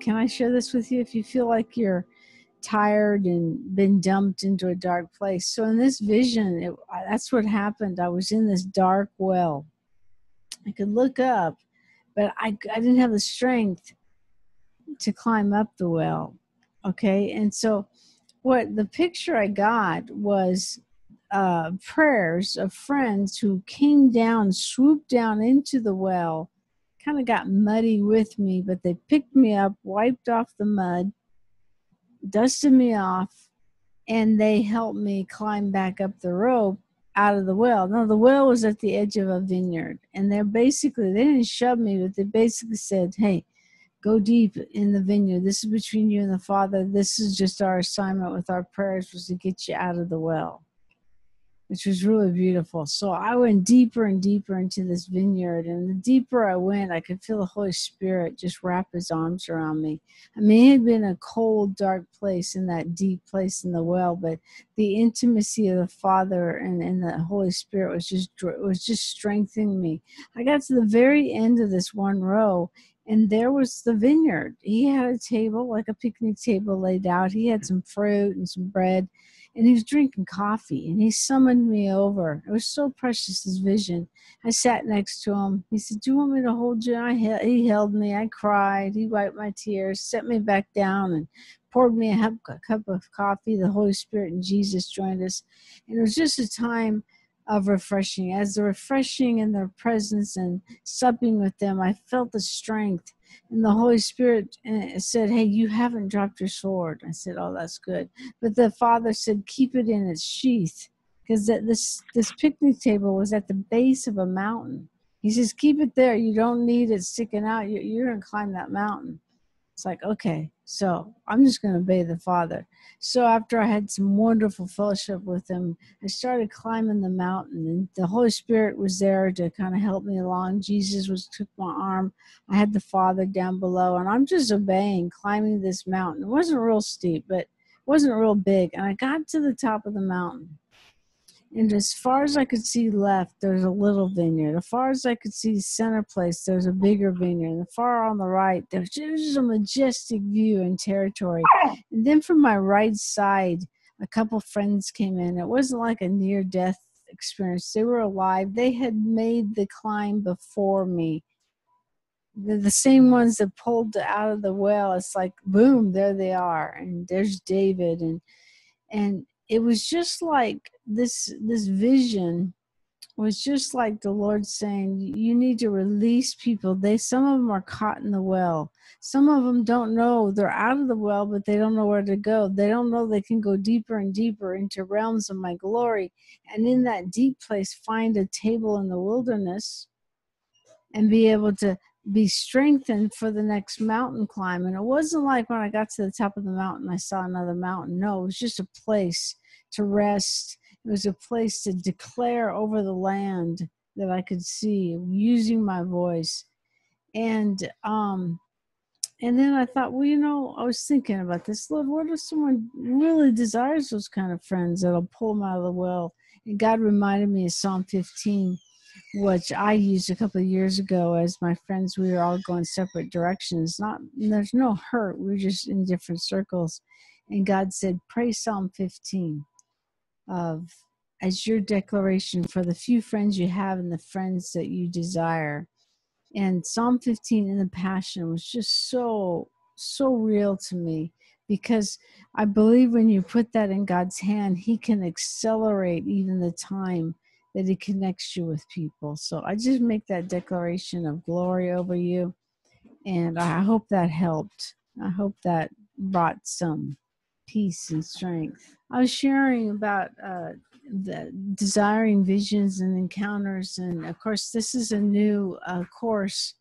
can I share this with you? If you feel like you're tired and been dumped into a dark place. So in this vision, it, that's what happened. I was in this dark well. I could look up, but I, I didn't have the strength to climb up the well. Okay. And so what the picture I got was uh, prayers of friends who came down, swooped down into the well, kind of got muddy with me, but they picked me up, wiped off the mud, dusted me off, and they helped me climb back up the rope out of the well. Now the well was at the edge of a vineyard, and they're basically they didn't shove me, but they basically said, "Hey, go deep in the vineyard. This is between you and the Father. This is just our assignment with our prayers was to get you out of the well." Which was really beautiful. So I went deeper and deeper into this vineyard, and the deeper I went, I could feel the Holy Spirit just wrap His arms around me. I mean, it had been a cold, dark place in that deep place in the well, but the intimacy of the Father and, and the Holy Spirit was just was just strengthening me. I got to the very end of this one row, and there was the vineyard. He had a table, like a picnic table laid out. He had some fruit and some bread and he was drinking coffee and he summoned me over. It was so precious, his vision. I sat next to him. He said, Do you want me to hold you? I he held me. I cried. He wiped my tears, set me back down, and poured me a cup of coffee. The Holy Spirit and Jesus joined us. And it was just a time of refreshing. As the refreshing in their presence and supping with them, I felt the strength and the Holy Spirit uh, said, Hey, you haven't dropped your sword. I said, Oh, that's good. But the Father said, Keep it in its sheath. Because this, this picnic table was at the base of a mountain. He says, Keep it there. You don't need it sticking out. You're going to climb that mountain. It's like, okay, so I'm just going to obey the Father. So after I had some wonderful fellowship with him, I started climbing the mountain, and the Holy Spirit was there to kind of help me along. Jesus was took my arm. I had the Father down below, and I'm just obeying, climbing this mountain. It wasn't real steep, but it wasn't real big. And I got to the top of the mountain and as far as I could see left, there's a little vineyard. As far as I could see center place, there's a bigger vineyard. And far on the right, there's just a majestic view and territory. And then from my right side, a couple friends came in. It wasn't like a near death experience. They were alive. They had made the climb before me. They're the same ones that pulled out of the well. It's like boom, there they are. And there's David and and it was just like this this vision was just like the lord saying you need to release people. They some of them are caught in the well. Some of them don't know they're out of the well but they don't know where to go. They don't know they can go deeper and deeper into realms of my glory and in that deep place find a table in the wilderness and be able to be strengthened for the next mountain climb. And it wasn't like when I got to the top of the mountain, I saw another mountain. No, it was just a place to rest. It was a place to declare over the land that I could see using my voice. And um and then I thought, well, you know, I was thinking about this. Lord, what if someone really desires those kind of friends that'll pull them out of the well? And God reminded me of Psalm 15 which I used a couple of years ago as my friends, we were all going separate directions. Not there's no hurt, we are just in different circles. And God said, Pray Psalm 15 of as your declaration for the few friends you have and the friends that you desire. And Psalm 15 in the Passion was just so, so real to me because I believe when you put that in God's hand, He can accelerate even the time that He connects you with people. So I just make that declaration of glory over you. And I hope that helped. I hope that brought some peace and strength. I was sharing about uh, the desiring visions and encounters, and of course, this is a new uh, course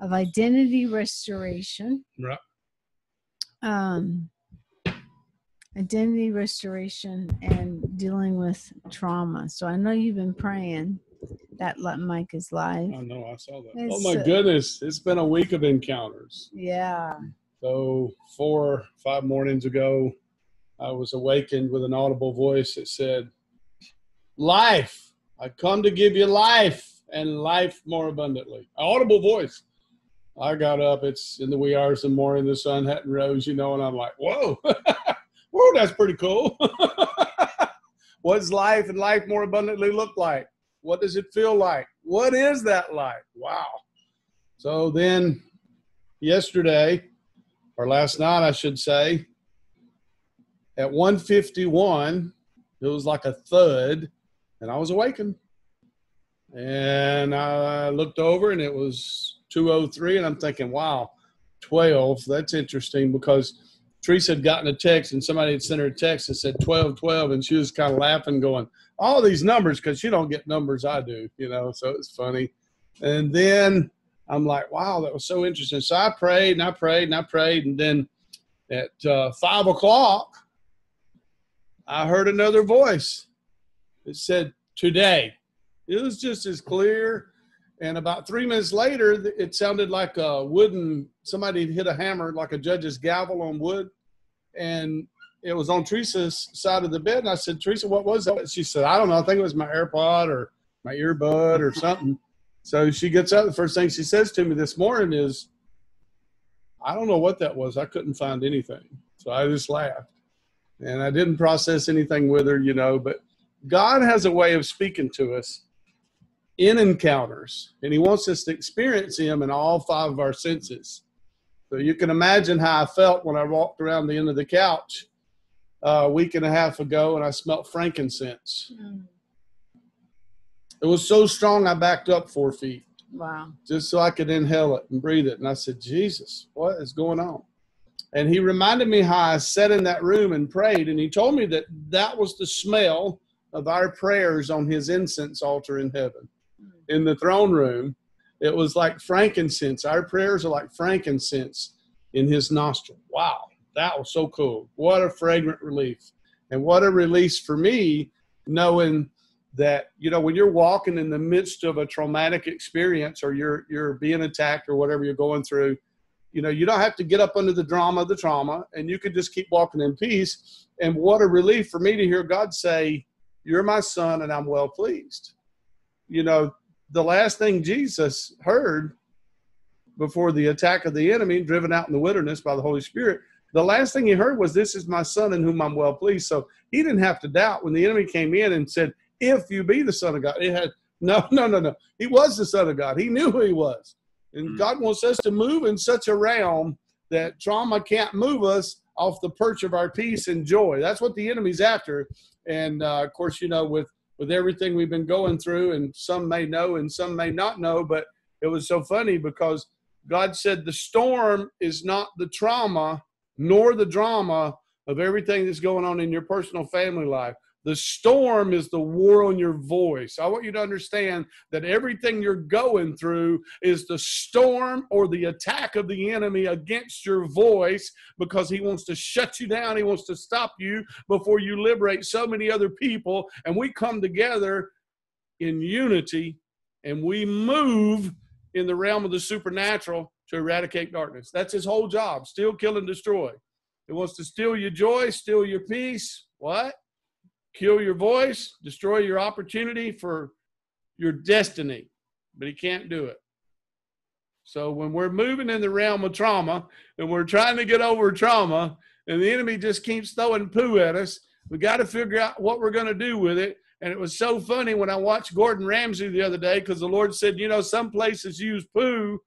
of identity restoration. Right. Um, identity restoration and dealing with trauma. So I know you've been praying. That mic is live. I know, I saw that. It's, oh my uh, goodness, it's been a week of encounters. Yeah. So four, five mornings ago, I was awakened with an audible voice that said, "Life, I come to give you life and life more abundantly." An audible voice. I got up. It's in the wee hours of the morning. The sun hadn't rose, you know, and I'm like, whoa, whoa, that's pretty cool. what does life and life more abundantly look like? What does it feel like? What is that like? Wow. So then yesterday, or last night, I should say, at 151, it was like a thud, and I was awakened. And I looked over, and it was 203, and I'm thinking, wow, 12. That's interesting because Theresa had gotten a text, and somebody had sent her a text that said 12, 12, and she was kind of laughing, going, all these numbers, because she don't get numbers I do, you know, so it's funny. And then I'm like, wow, that was so interesting. So I prayed and I prayed and I prayed, and then at uh, five o'clock, I heard another voice. It said, Today. It was just as clear. And about three minutes later, it sounded like a wooden, somebody hit a hammer, like a judge's gavel on wood. And it was on Theresa's side of the bed. And I said, Theresa, what was that? She said, I don't know. I think it was my AirPod or my earbud or something. So she gets up. The first thing she says to me this morning is, I don't know what that was. I couldn't find anything. So I just laughed and I didn't process anything with her, you know. But God has a way of speaking to us in encounters, and He wants us to experience Him in all five of our senses. So you can imagine how I felt when I walked around the end of the couch uh, a week and a half ago and I smelt frankincense. Mm. It was so strong I backed up four feet. Wow. Just so I could inhale it and breathe it. And I said, Jesus, what is going on? And he reminded me how I sat in that room and prayed. And he told me that that was the smell of our prayers on his incense altar in heaven, in the throne room. It was like frankincense. Our prayers are like frankincense in his nostril. Wow, that was so cool. What a fragrant relief. And what a release for me, knowing that, you know, when you're walking in the midst of a traumatic experience or you're you're being attacked or whatever you're going through, you know, you don't have to get up under the drama of the trauma and you can just keep walking in peace. And what a relief for me to hear God say, You're my son and I'm well pleased. You know, the last thing Jesus heard before the attack of the enemy, driven out in the wilderness by the Holy Spirit, the last thing he heard was, This is my son in whom I'm well pleased. So he didn't have to doubt when the enemy came in and said, If you be the son of God. It had no, no, no, no. He was the son of God. He knew who he was. And mm. God wants us to move in such a realm that trauma can't move us off the perch of our peace and joy. That's what the enemy's after. And uh, of course, you know, with with everything we've been going through, and some may know and some may not know, but it was so funny because God said the storm is not the trauma nor the drama of everything that's going on in your personal family life. The storm is the war on your voice. I want you to understand that everything you're going through is the storm or the attack of the enemy against your voice because he wants to shut you down. He wants to stop you before you liberate so many other people. And we come together in unity and we move in the realm of the supernatural to eradicate darkness. That's his whole job steal, kill, and destroy. He wants to steal your joy, steal your peace. What? Kill your voice, destroy your opportunity for your destiny, but he can't do it. So when we're moving in the realm of trauma and we're trying to get over trauma and the enemy just keeps throwing poo at us, we got to figure out what we're going to do with it. And it was so funny when I watched Gordon Ramsay the other day because the Lord said, you know, some places use poo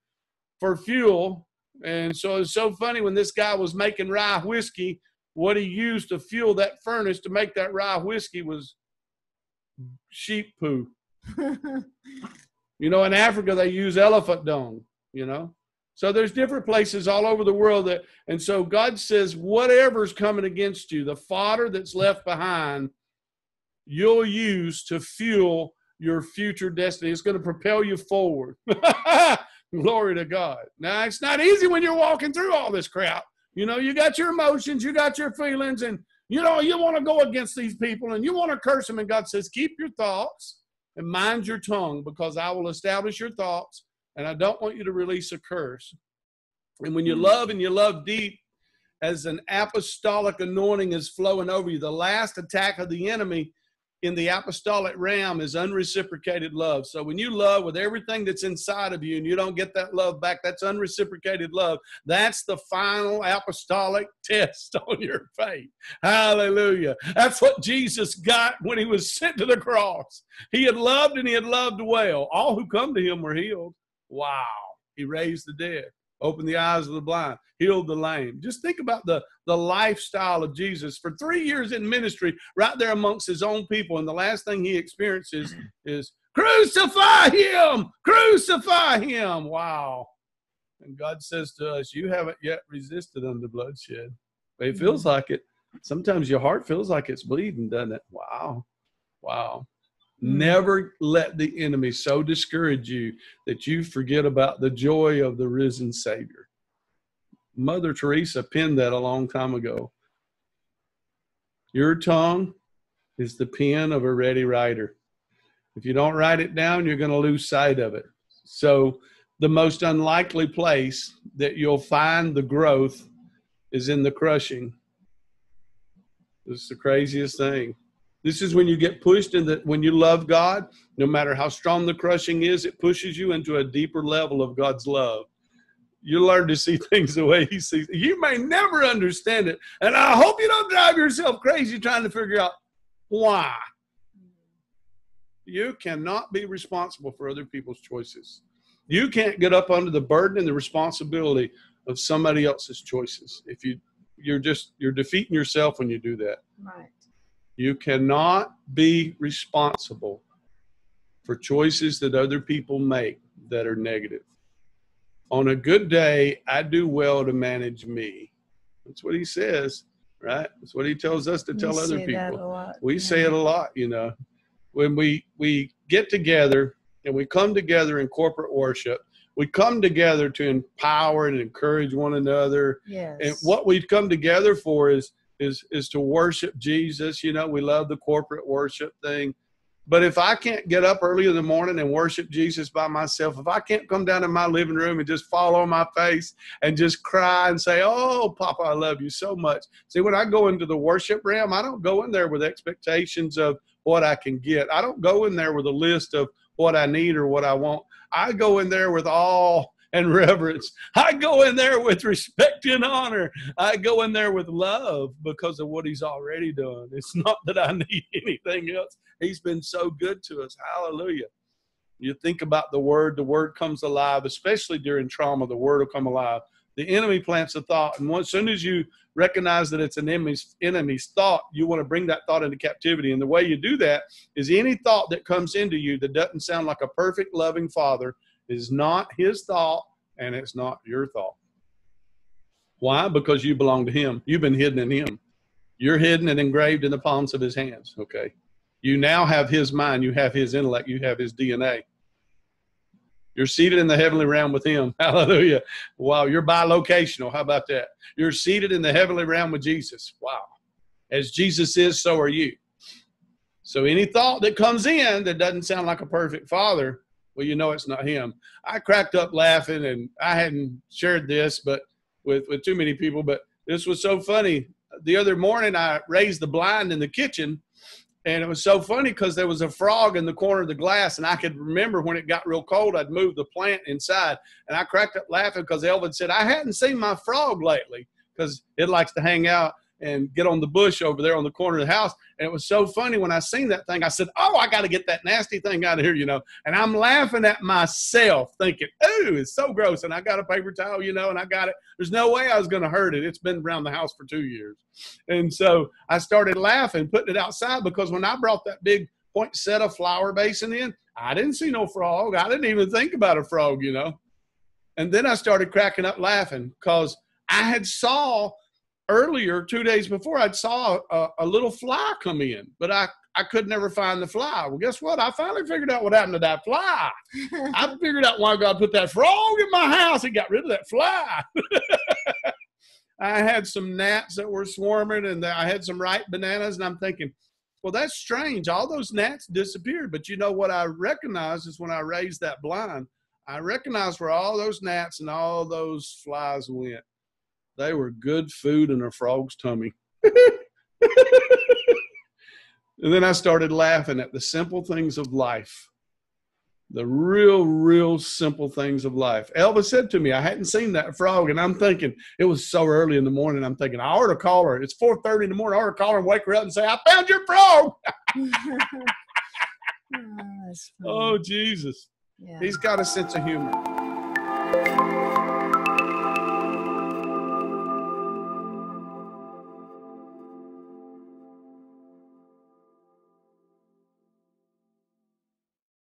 for fuel. And so it's so funny when this guy was making rye whiskey what he used to fuel that furnace to make that rye whiskey was sheep poo. you know, in Africa they use elephant dung, you know. So there's different places all over the world that and so God says whatever's coming against you, the fodder that's left behind, you'll use to fuel your future destiny. It's going to propel you forward. Glory to God. Now, it's not easy when you're walking through all this crap. You know, you got your emotions, you got your feelings, and you know, you want to go against these people and you want to curse them. And God says, keep your thoughts and mind your tongue because I will establish your thoughts and I don't want you to release a curse. And when you hmm. love and you love deep, as an apostolic anointing is flowing over you, the last attack of the enemy in the apostolic realm is unreciprocated love. So when you love with everything that's inside of you and you don't get that love back, that's unreciprocated love. That's the final apostolic test on your faith. Hallelujah. That's what Jesus got when he was sent to the cross. He had loved and he had loved well. All who come to him were healed. Wow. He raised the dead opened the eyes of the blind, healed the lame. Just think about the, the lifestyle of Jesus. For three years in ministry, right there amongst his own people, and the last thing he experiences is crucify him, crucify him. Wow. And God says to us, You haven't yet resisted unto bloodshed. But it feels mm-hmm. like it. Sometimes your heart feels like it's bleeding, doesn't it? Wow. Wow. Mm-hmm. Never let the enemy so discourage you that you forget about the joy of the risen Savior. Mother Teresa penned that a long time ago. Your tongue is the pen of a ready writer. If you don't write it down, you're going to lose sight of it. So, the most unlikely place that you'll find the growth is in the crushing. It's the craziest thing. This is when you get pushed and that when you love God, no matter how strong the crushing is, it pushes you into a deeper level of God's love. You learn to see things the way He sees. You may never understand it, and I hope you don't drive yourself crazy trying to figure out why. You cannot be responsible for other people's choices. You can't get up under the burden and the responsibility of somebody else's choices. If you you're just you're defeating yourself when you do that. Right. You cannot be responsible for choices that other people make that are negative. On a good day, I do well to manage me. That's what he says, right? That's what he tells us to tell other people. We yeah. say it a lot, you know. When we we get together and we come together in corporate worship, we come together to empower and encourage one another. Yes. And what we come together for is is is to worship Jesus. You know, we love the corporate worship thing. But if I can't get up early in the morning and worship Jesus by myself, if I can't come down in my living room and just fall on my face and just cry and say, Oh, Papa, I love you so much. See, when I go into the worship realm, I don't go in there with expectations of what I can get. I don't go in there with a list of what I need or what I want. I go in there with all and reverence. I go in there with respect and honor. I go in there with love because of what he's already done. It's not that I need anything else. He's been so good to us. Hallelujah. You think about the word, the word comes alive, especially during trauma, the word will come alive. The enemy plants a thought, and as soon as you recognize that it's an enemy's, enemy's thought, you want to bring that thought into captivity. And the way you do that is any thought that comes into you that doesn't sound like a perfect, loving father is not his thought and it's not your thought. Why? Because you belong to him. You've been hidden in him. You're hidden and engraved in the palms of his hands. Okay. You now have his mind. You have his intellect. You have his DNA. You're seated in the heavenly realm with him. Hallelujah. Wow. You're bilocational. How about that? You're seated in the heavenly realm with Jesus. Wow. As Jesus is, so are you. So any thought that comes in that doesn't sound like a perfect father, well, you know it's not him. I cracked up laughing, and I hadn't shared this, but with with too many people. But this was so funny. The other morning, I raised the blind in the kitchen, and it was so funny because there was a frog in the corner of the glass, and I could remember when it got real cold, I'd move the plant inside, and I cracked up laughing because Elvin said I hadn't seen my frog lately because it likes to hang out and get on the bush over there on the corner of the house. And it was so funny when I seen that thing. I said, "Oh, I got to get that nasty thing out of here," you know. And I'm laughing at myself, thinking, "Ooh, it's so gross." And I got a paper towel, you know, and I got it. There's no way I was going to hurt it. It's been around the house for two years, and so I started laughing, putting it outside because when I brought that big poinsettia flower basin in, I didn't see no frog. I didn't even think about a frog, you know. And then I started cracking up laughing because I had saw earlier, two days before, I'd saw a, a, little fly come in, but I, I could never find the fly. Well, guess what? I finally figured out what happened to that fly. I figured out why God put that frog in my house and got rid of that fly. I had some gnats that were swarming and I had some ripe bananas, and I'm thinking, well, that's strange. All those gnats disappeared. But you know what I recognized is when I raised that blind, I recognized where all those gnats and all those flies went. They were good food in a frog's tummy. And then I started laughing at the simple things of life. The real, real simple things of life. Elvis said to me, I hadn't seen that frog, and I'm thinking it was so early in the morning. I'm thinking I ought to call her. It's 4:30 in the morning. I ought to call her and wake her up and say, "I found your frog." oh, oh, Jesus! yeah. He's got a sense of humor.